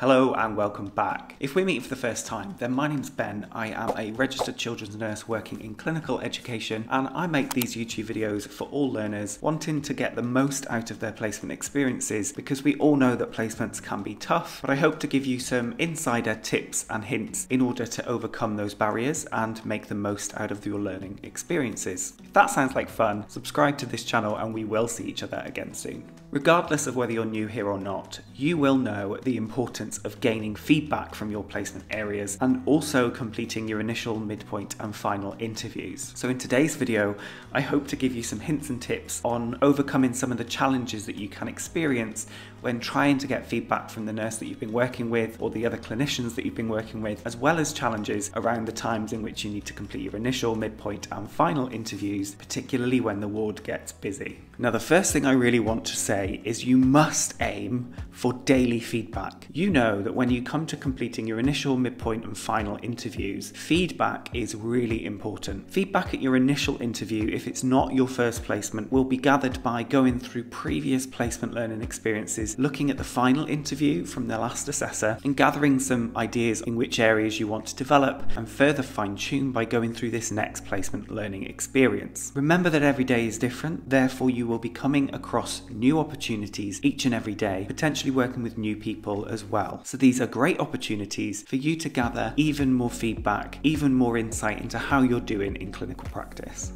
Hello and welcome back. If we meet for the first time, then my name's Ben. I am a registered children's nurse working in clinical education and I make these YouTube videos for all learners wanting to get the most out of their placement experiences because we all know that placements can be tough, but I hope to give you some insider tips and hints in order to overcome those barriers and make the most out of your learning experiences. If that sounds like fun, subscribe to this channel and we will see each other again soon. Regardless of whether you're new here or not, you will know the importance of gaining feedback from your placement areas and also completing your initial, midpoint and final interviews. So in today's video, I hope to give you some hints and tips on overcoming some of the challenges that you can experience when trying to get feedback from the nurse that you've been working with or the other clinicians that you've been working with, as well as challenges around the times in which you need to complete your initial, midpoint and final interviews, particularly when the ward gets busy. Now, the first thing I really want to say is you must aim for daily feedback. You know that when you come to completing your initial, midpoint, and final interviews, feedback is really important. Feedback at your initial interview, if it's not your first placement, will be gathered by going through previous placement learning experiences, looking at the final interview from the last assessor, and gathering some ideas in which areas you want to develop, and further fine tune by going through this next placement learning experience. Remember that every day is different, therefore, you will be coming across new opportunities each and every day, potentially working with new people as well. So these are great opportunities for you to gather even more feedback, even more insight into how you're doing in clinical practice.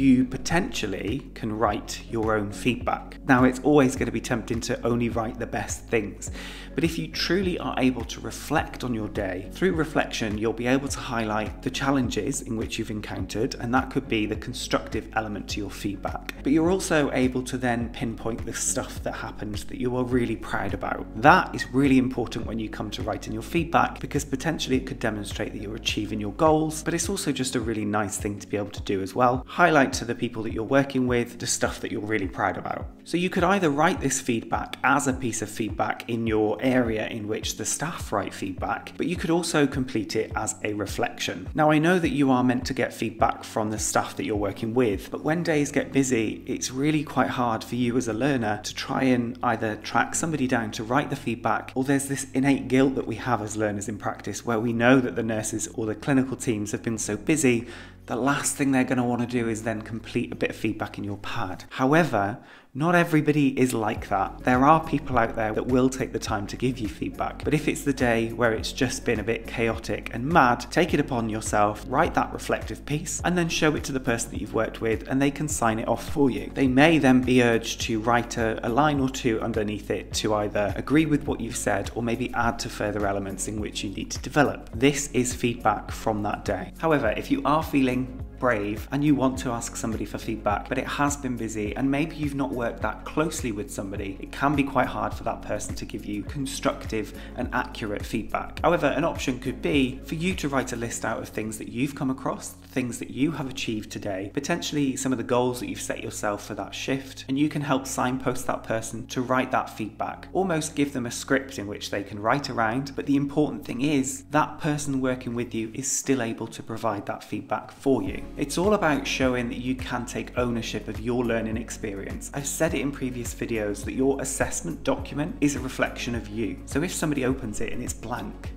You potentially can write your own feedback. Now, it's always going to be tempting to only write the best things, but if you truly are able to reflect on your day, through reflection, you'll be able to highlight the challenges in which you've encountered, and that could be the constructive element to your feedback. But you're also able to then pinpoint the stuff that happened that you are really proud about. That is really important when you come to writing your feedback because potentially it could demonstrate that you're achieving your goals, but it's also just a really nice thing to be able to do as well. Highlight to the people that you're working with the stuff that you're really proud about. So you could either write this feedback as a piece of feedback in your area in which the staff write feedback, but you could also complete it as a reflection. Now I know that you are meant to get feedback from the staff that you're working with, but when days get busy, it's really quite hard for you as a learner to try and either track somebody down to write the feedback, or there's this innate guilt that we have as learners in practice where we know that the nurses or the clinical teams have been so busy the last thing they're going to want to do is then complete a bit of feedback in your pad. However, not everybody is like that. There are people out there that will take the time to give you feedback. But if it's the day where it's just been a bit chaotic and mad, take it upon yourself, write that reflective piece, and then show it to the person that you've worked with, and they can sign it off for you. They may then be urged to write a, a line or two underneath it to either agree with what you've said or maybe add to further elements in which you need to develop. This is feedback from that day. However, if you are feeling brave and you want to ask somebody for feedback, but it has been busy and maybe you've not worked that closely with somebody, it can be quite hard for that person to give you constructive and accurate feedback. However, an option could be for you to write a list out of things that you've come across, things that you have achieved today, potentially some of the goals that you've set yourself for that shift, and you can help signpost that person to write that feedback. Almost give them a script in which they can write around, but the important thing is that person working with you is still able to provide that feedback for you. It's all about showing that you can take ownership of your learning experience. I've said it in previous videos that your assessment document is a reflection of you. So if somebody opens it and it's blank,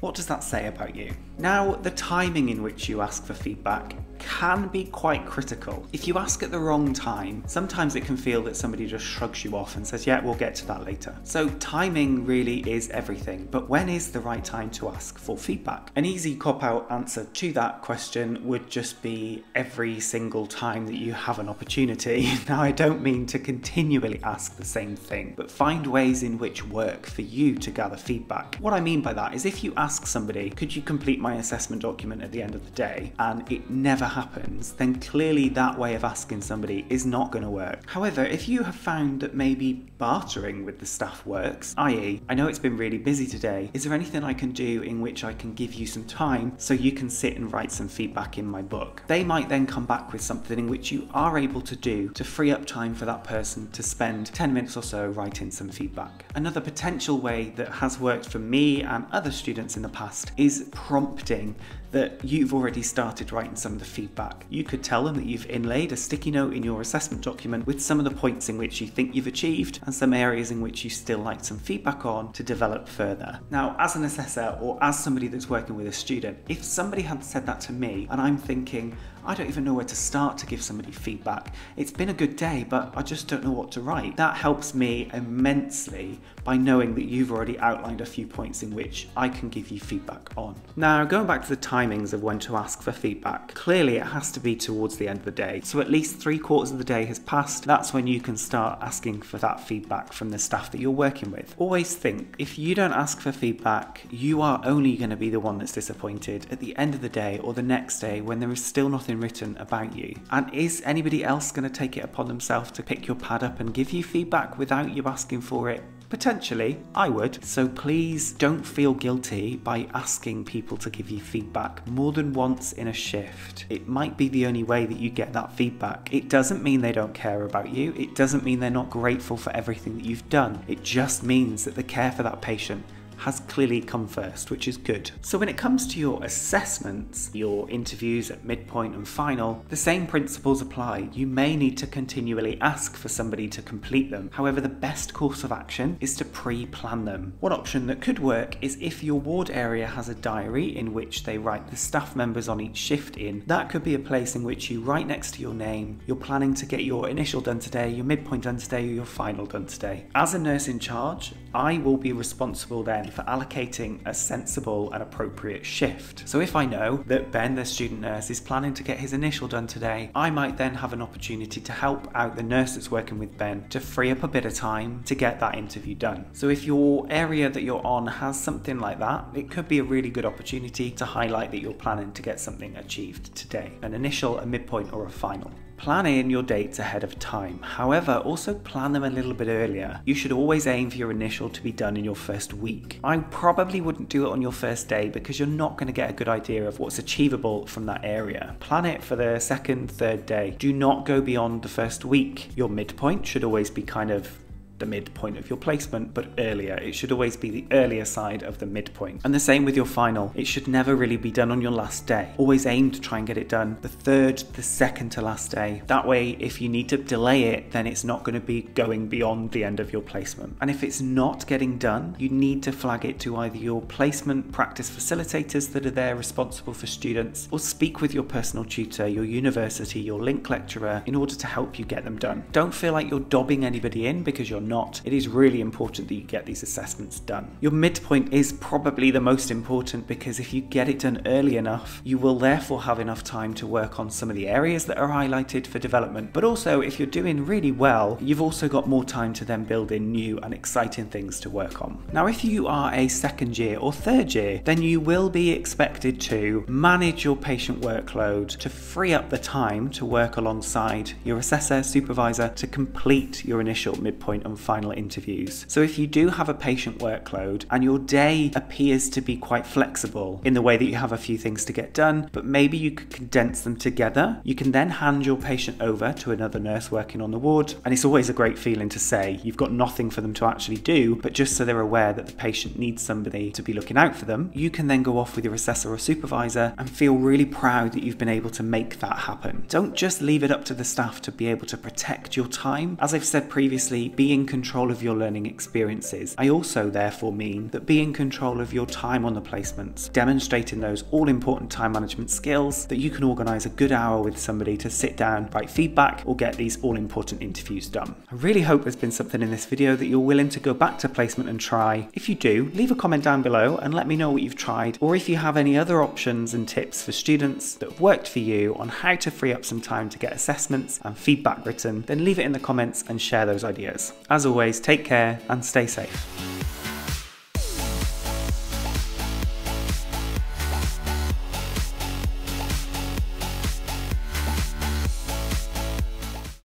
what does that say about you? Now, the timing in which you ask for feedback can be quite critical. If you ask at the wrong time, sometimes it can feel that somebody just shrugs you off and says, yeah, we'll get to that later. So timing really is everything, but when is the right time to ask for feedback? An easy cop-out answer to that question would just be every single time that you have an opportunity. Now, I don't mean to continually ask the same thing, but find ways in which work for you to gather feedback. What I mean by that is if you ask somebody, could you complete my assessment document at the end of the day, and it never happens, then clearly that way of asking somebody is not going to work. However, if you have found that maybe bartering with the staff works, i.e., I know it's been really busy today, is there anything I can do in which I can give you some time so you can sit and write some feedback in my book? They might then come back with something in which you are able to do to free up time for that person to spend 10 minutes or so writing some feedback. Another potential way that has worked for me and other students in the past is prompting that you've already started writing some of the feedback. You could tell them that you've inlaid a sticky note in your assessment document with some of the points in which you think you've achieved and some areas in which you still like some feedback on to develop further. Now, as an assessor or as somebody that's working with a student, if somebody had said that to me and I'm thinking, I don't even know where to start to give somebody feedback. It's been a good day, but I just don't know what to write. That helps me immensely by knowing that you've already outlined a few points in which I can give you feedback on. Now, going back to the timings of when to ask for feedback, clearly it has to be towards the end of the day. So at least three quarters of the day has passed. That's when you can start asking for that feedback from the staff that you're working with. Always think if you don't ask for feedback, you are only going to be the one that's disappointed at the end of the day or the next day when there is still nothing written about you. And is anybody else going to take it upon themselves to pick your pad up and give you feedback without you asking for it? Potentially, I would. So please don't feel guilty by asking people to give you feedback more than once in a shift. It might be the only way that you get that feedback. It doesn't mean they don't care about you, it doesn't mean they're not grateful for everything that you've done. It just means that the care for that patient has clearly come first, which is good. So when it comes to your assessments, your interviews at midpoint and final, the same principles apply. You may need to continually ask for somebody to complete them. However, the best course of action is to pre-plan them. One option that could work is if your ward area has a diary in which they write the staff members on each shift in, that could be a place in which you write next to your name, you're planning to get your initial done today, your midpoint done today, or your final done today. As a nurse in charge, I will be responsible then for allocating a sensible and appropriate shift. So if I know that Ben, the student nurse, is planning to get his initial done today, I might then have an opportunity to help out the nurse that's working with Ben to free up a bit of time to get that interview done. So if your area that you're on has something like that, it could be a really good opportunity to highlight that you're planning to get something achieved today, an initial, a midpoint, or a final. Plan in your dates ahead of time. However, also plan them a little bit earlier. You should always aim for your initial to be done in your first week. I probably wouldn't do it on your first day because you're not going to get a good idea of what's achievable from that area. Plan it for the second, third day. Do not go beyond the first week. Your midpoint should always be kind of the midpoint of your placement, but earlier. It should always be the earlier side of the midpoint. And the same with your final. It should never really be done on your last day. Always aim to try and get it done the third, the second to last day. That way, if you need to delay it, then it's not going to be going beyond the end of your placement. And if it's not getting done, you need to flag it to either your placement practice facilitators that are there responsible for students, or speak with your personal tutor, your university, your link lecturer in order to help you get them done. Don't feel like you're dobbing anybody in because you're not, it is really important that you get these assessments done. Your midpoint is probably the most important because if you get it done early enough, you will therefore have enough time to work on some of the areas that are highlighted for development. But also, if you're doing really well, you've also got more time to then build in new and exciting things to work on. Now, if you are a second year or third year, then you will be expected to manage your patient workload to free up the time to work alongside your assessor, supervisor to complete your initial midpoint and final interviews. So if you do have a patient workload and your day appears to be quite flexible in the way that you have a few things to get done, but maybe you could condense them together, you can then hand your patient over to another nurse working on the ward. And it's always a great feeling to say you've got nothing for them to actually do, but just so they're aware that the patient needs somebody to be looking out for them, you can then go off with your assessor or supervisor and feel really proud that you've been able to make that happen. Don't just leave it up to the staff to be able to protect your time. As I've said previously, be in control of your learning experiences. I also therefore mean that be in control of your time on the placements, demonstrating those all important time management skills that you can organise a good hour with somebody to sit down, write feedback, or get these all important interviews done. I really hope there's been something in this video that you're willing to go back to placement and try. If you do, leave a comment down below and let me know what you've tried, or if you have any other options and tips for students that have worked for you on how to free up some time to get assessments and feedback written, then leave it in the comments and share those ideas. As always, take care and stay safe.